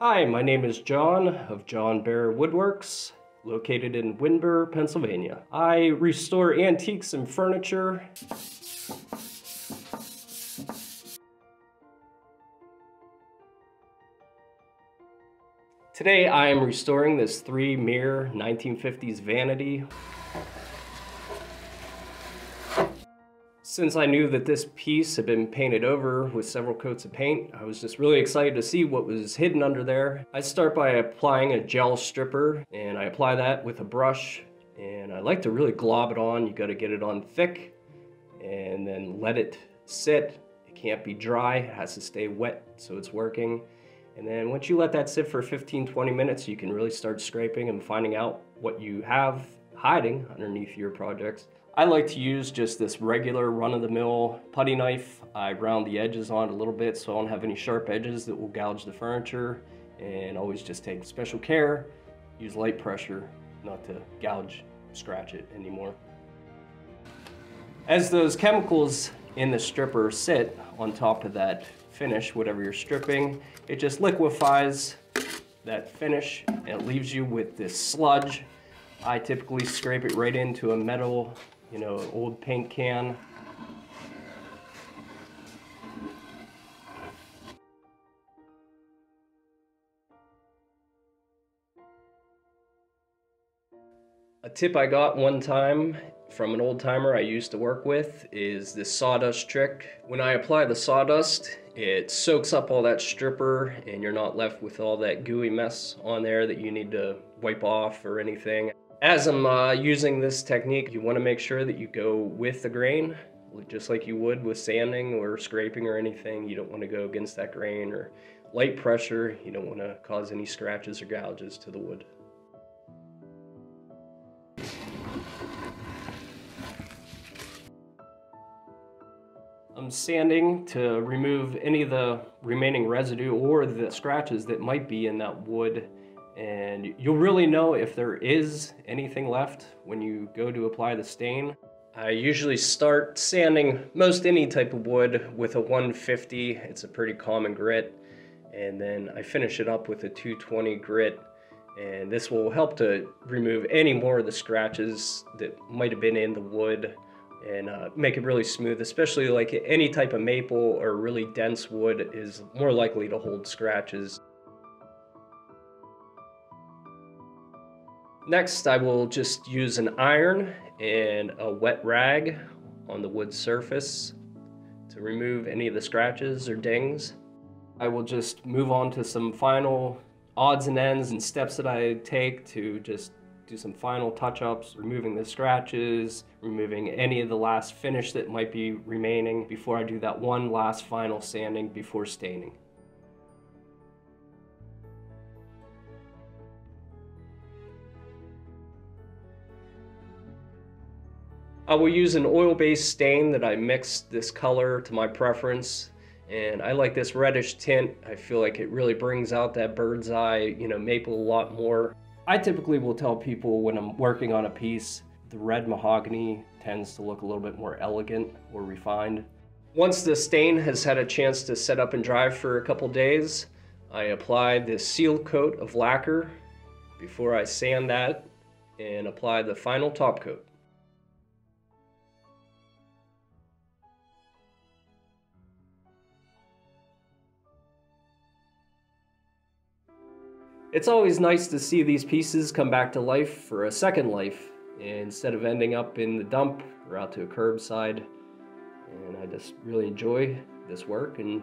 Hi, my name is John of John Bear Woodworks, located in Windber, Pennsylvania. I restore antiques and furniture. Today I am restoring this three mirror 1950s vanity Since I knew that this piece had been painted over with several coats of paint, I was just really excited to see what was hidden under there. I start by applying a gel stripper and I apply that with a brush and I like to really glob it on. You gotta get it on thick and then let it sit. It can't be dry, it has to stay wet so it's working. And then once you let that sit for 15, 20 minutes, you can really start scraping and finding out what you have hiding underneath your projects. I like to use just this regular run-of-the-mill putty knife. I round the edges on a little bit so I don't have any sharp edges that will gouge the furniture and always just take special care, use light pressure not to gouge, scratch it anymore. As those chemicals in the stripper sit on top of that finish, whatever you're stripping, it just liquefies that finish and it leaves you with this sludge. I typically scrape it right into a metal you know, old paint can. A tip I got one time from an old timer I used to work with is this sawdust trick. When I apply the sawdust, it soaks up all that stripper and you're not left with all that gooey mess on there that you need to wipe off or anything. As I'm uh, using this technique, you want to make sure that you go with the grain, just like you would with sanding or scraping or anything. You don't want to go against that grain or light pressure. You don't want to cause any scratches or gouges to the wood. Sanding to remove any of the remaining residue or the scratches that might be in that wood and you'll really know if there is anything left when you go to apply the stain. I usually start sanding most any type of wood with a 150. It's a pretty common grit. And then I finish it up with a 220 grit. And this will help to remove any more of the scratches that might have been in the wood and uh, make it really smooth, especially like any type of maple or really dense wood is more likely to hold scratches. Next, I will just use an iron and a wet rag on the wood surface to remove any of the scratches or dings. I will just move on to some final odds and ends and steps that I take to just do some final touch-ups, removing the scratches, removing any of the last finish that might be remaining before I do that one last final sanding before staining. I will use an oil-based stain that I mixed this color to my preference. And I like this reddish tint. I feel like it really brings out that bird's eye, you know, maple a lot more. I typically will tell people when I'm working on a piece, the red mahogany tends to look a little bit more elegant or refined. Once the stain has had a chance to set up and dry for a couple days, I apply this seal coat of lacquer before I sand that and apply the final top coat. It's always nice to see these pieces come back to life for a second life instead of ending up in the dump or out to a curbside. And I just really enjoy this work and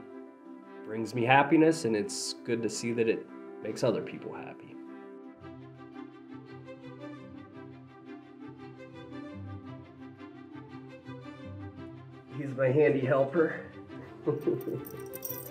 brings me happiness and it's good to see that it makes other people happy. He's my handy helper.